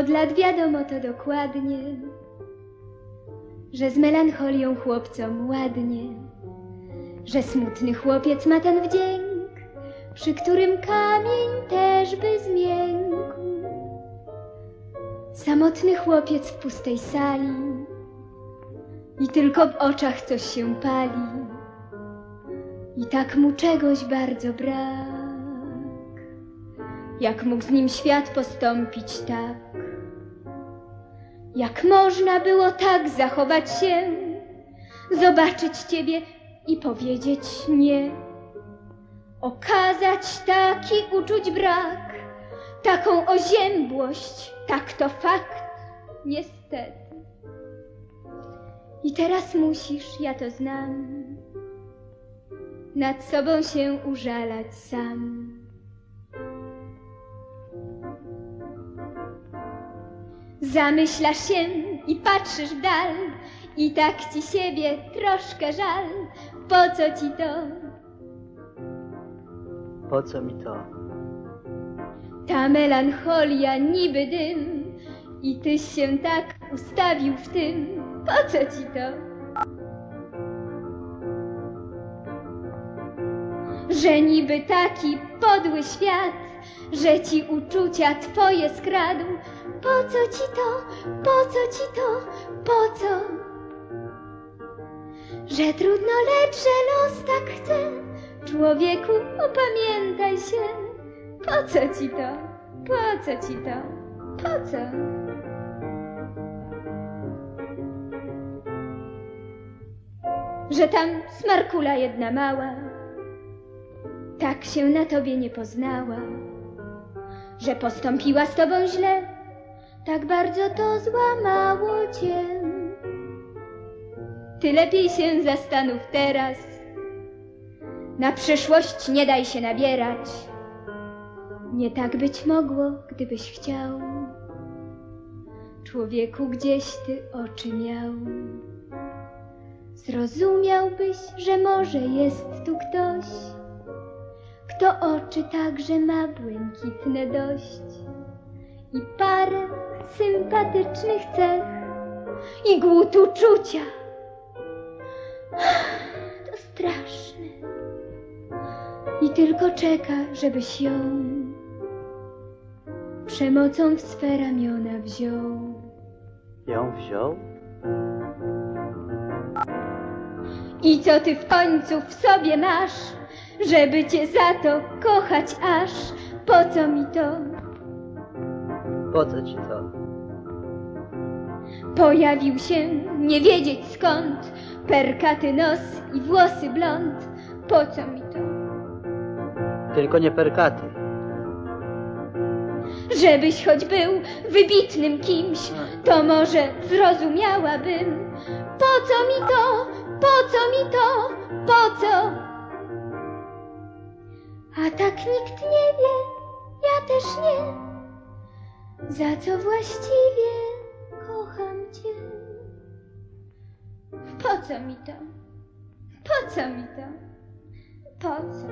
Od lat wiadomo to dokładnie, że z melancholią chłopcom ładnie, że smutny chłopiec ma ten wdzięk, przy którym kamień też by zmiękł. Samotny chłopiec w pustej sali i tylko w oczach coś się pali i tak mu czegoś bardzo brak. Jak mógł z nim świat postąpić tak? Jak można było tak zachować się, zobaczyć ciebie i powiedzieć nie? Okazać taki uczuć brak, taką oziębłość, tak to fakt, niestety. I teraz musisz, ja to znam, nad sobą się użalać sam. Zamyślasz się i patrzysz w dal, i tak ci siebie troszkę żal. Po co ci to? Po co mi to? Ta melancholia niby dym, i tyś się tak ustawił w tym. Po co ci to? Że niby taki podły świat, że ci uczucia twoje skradł. Po co ci to? Po co ci to? Po co? Że trudno, lecz że los tak chce. Człowieku, opamiętaj się. Po co ci to? Po co ci to? Po co? Że tam smarkula jedna mała, tak się na tobie nie poznała, że postąpiła z tobą źle, tak bardzo to złamało cię. Ty lepiej się zastanów teraz, na przyszłość nie daj się nabierać. Nie tak być mogło, gdybyś chciał. Człowieku, gdzieś ty oczy miał. Zrozumiałbyś, że może jest tu ktoś, kto oczy także ma błękitne dość i parę sympatycznych cech i głód uczucia. To straszne. I tylko czeka, żebyś ją przemocą w swe ramiona wziął. Ją wziął? I co ty w końcu w sobie masz, żeby cię za to kochać aż? Po co mi to? Po co ci to? Pojawił się nie wiedzieć skąd, perkaty nos i włosy blond. Po co mi to? Tylko nie perkaty. Żebyś choć był wybitnym kimś, to może zrozumiałabym. Po co mi to? Po co mi to? Po co? A tak nikt nie wie, ja też nie, za co właściwie kocham cię. Po co mi to? Po co mi to? Po co?